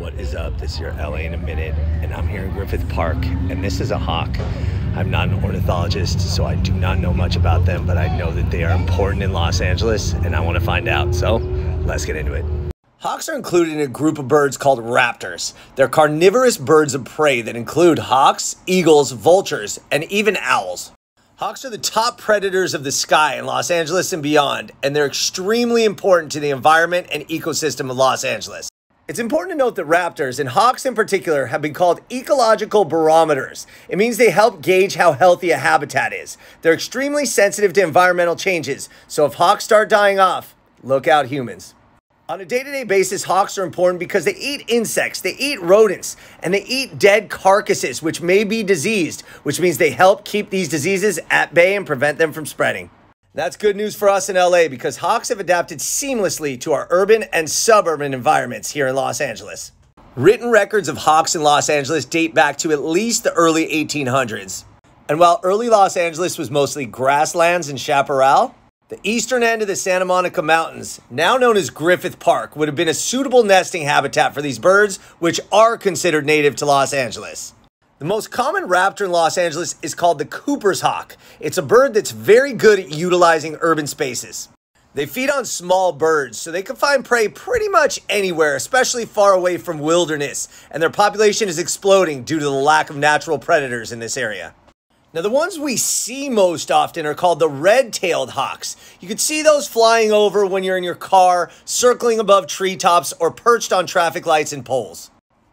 What is up? This is your LA in a minute, and I'm here in Griffith Park, and this is a hawk. I'm not an ornithologist, so I do not know much about them, but I know that they are important in Los Angeles, and I want to find out. So let's get into it. Hawks are included in a group of birds called raptors. They're carnivorous birds of prey that include hawks, eagles, vultures, and even owls. Hawks are the top predators of the sky in Los Angeles and beyond, and they're extremely important to the environment and ecosystem of Los Angeles. It's important to note that raptors, and hawks in particular, have been called ecological barometers. It means they help gauge how healthy a habitat is. They're extremely sensitive to environmental changes, so if hawks start dying off, look out humans. On a day-to-day basis, hawks are important because they eat insects, they eat rodents, and they eat dead carcasses, which may be diseased, which means they help keep these diseases at bay and prevent them from spreading. That's good news for us in LA because Hawks have adapted seamlessly to our urban and suburban environments here in Los Angeles. Written records of hawks in Los Angeles date back to at least the early 1800s. And while early Los Angeles was mostly grasslands and chaparral, the eastern end of the Santa Monica Mountains, now known as Griffith Park, would have been a suitable nesting habitat for these birds, which are considered native to Los Angeles. The most common raptor in Los Angeles is called the Cooper's hawk. It's a bird that's very good at utilizing urban spaces. They feed on small birds, so they can find prey pretty much anywhere, especially far away from wilderness, and their population is exploding due to the lack of natural predators in this area. Now, the ones we see most often are called the red-tailed hawks. You can see those flying over when you're in your car, circling above treetops, or perched on traffic lights and poles.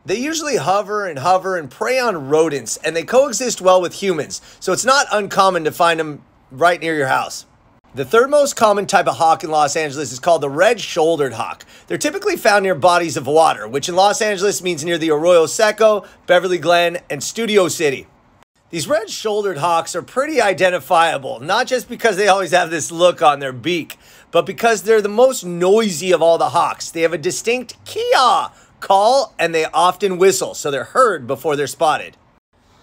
They usually hover and hover and prey on rodents, and they coexist well with humans, so it's not uncommon to find them right near your house. The third most common type of hawk in Los Angeles is called the red-shouldered hawk. They're typically found near bodies of water, which in Los Angeles means near the Arroyo Seco, Beverly Glen, and Studio City. These red-shouldered hawks are pretty identifiable, not just because they always have this look on their beak, but because they're the most noisy of all the hawks. They have a distinct kia call and they often whistle, so they're heard before they're spotted.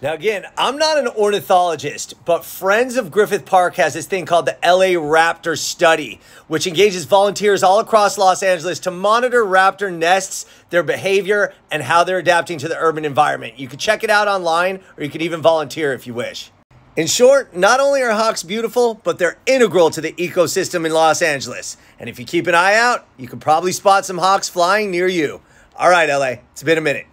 Now, again, I'm not an ornithologist, but Friends of Griffith Park has this thing called the LA Raptor Study, which engages volunteers all across Los Angeles to monitor raptor nests, their behavior, and how they're adapting to the urban environment. You can check it out online, or you can even volunteer if you wish. In short, not only are hawks beautiful, but they're integral to the ecosystem in Los Angeles. And if you keep an eye out, you can probably spot some hawks flying near you. All right, LA, it's been a minute.